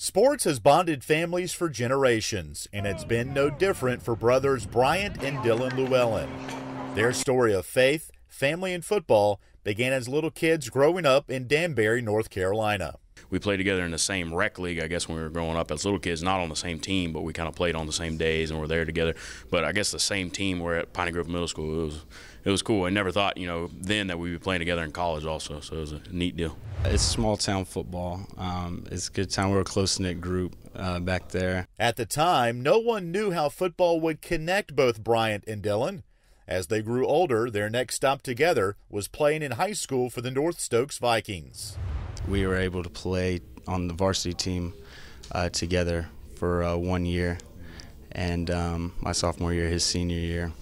Sports has bonded families for generations, and it's been no different for brothers Bryant and Dylan Lewellyn. Their story of faith, family, and football began as little kids growing up in Danbury, North Carolina. We played together in the same rec league, I guess, when we were growing up as little kids, not on the same team, but we kind of played on the same days and were there together. But I guess the same team, we're at Piney Grove Middle School. It was it was cool. I never thought, you know, then that we'd be playing together in college also. So it was a neat deal. It's small town football. Um, it's a good time. We're a close knit group uh, back there. At the time, no one knew how football would connect both Bryant and Dylan. As they grew older, their next stop together was playing in high school for the North Stokes Vikings. We were able to play on the varsity team uh, together for uh, one year, and um, my sophomore year, his senior year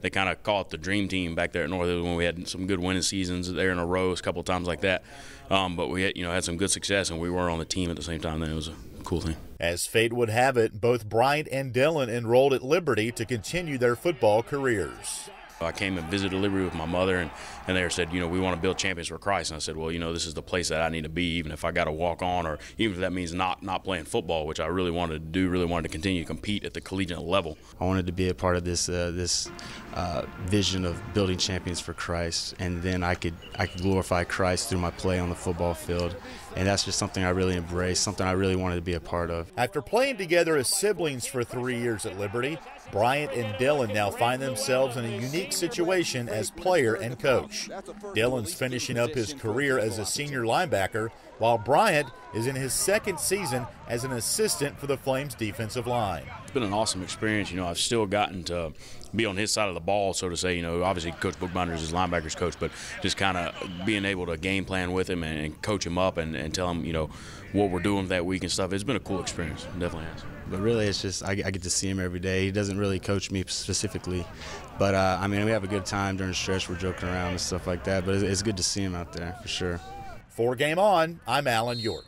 they kind of call it the dream team back there at North when we had some good winning seasons there in a row, a couple of times like that. Um, but we had, you know had some good success, and we were on the team at the same time. Then it was a cool thing. As fate would have it, both Bryant and Dylan enrolled at Liberty to continue their football careers. I came and visited Liberty with my mother, and, and they said, you know, we want to build champions for Christ. And I said, well, you know, this is the place that I need to be, even if I got to walk on, or even if that means not not playing football, which I really wanted to do, really wanted to continue to compete at the collegiate level. I wanted to be a part of this uh, this uh, vision of building champions for Christ, and then I could I could glorify Christ through my play on the football field, and that's just something I really embraced, something I really wanted to be a part of. After playing together as siblings for three years at Liberty, Bryant and Dylan now find themselves in a unique situation as player and coach. Dylan's finishing up his career as a senior linebacker, while Bryant is in his second season as an assistant for the Flames defensive line. It's been an awesome experience. You know, I've still gotten to be on his side of the ball, so to say. You know, obviously Coach Bookbinder is his linebackers coach, but just kind of being able to game plan with him and, coach him up and, and, tell him, you know, what we're doing that week and stuff. It's been a cool experience. It definitely has. But really, it's just I, I, get to see him every day. He doesn't really coach me specifically, but uh, I mean, we have a good time during the stretch. We're joking around and stuff like that. But it's, it's good to see him out there for sure. For Game On, I'm Alan York.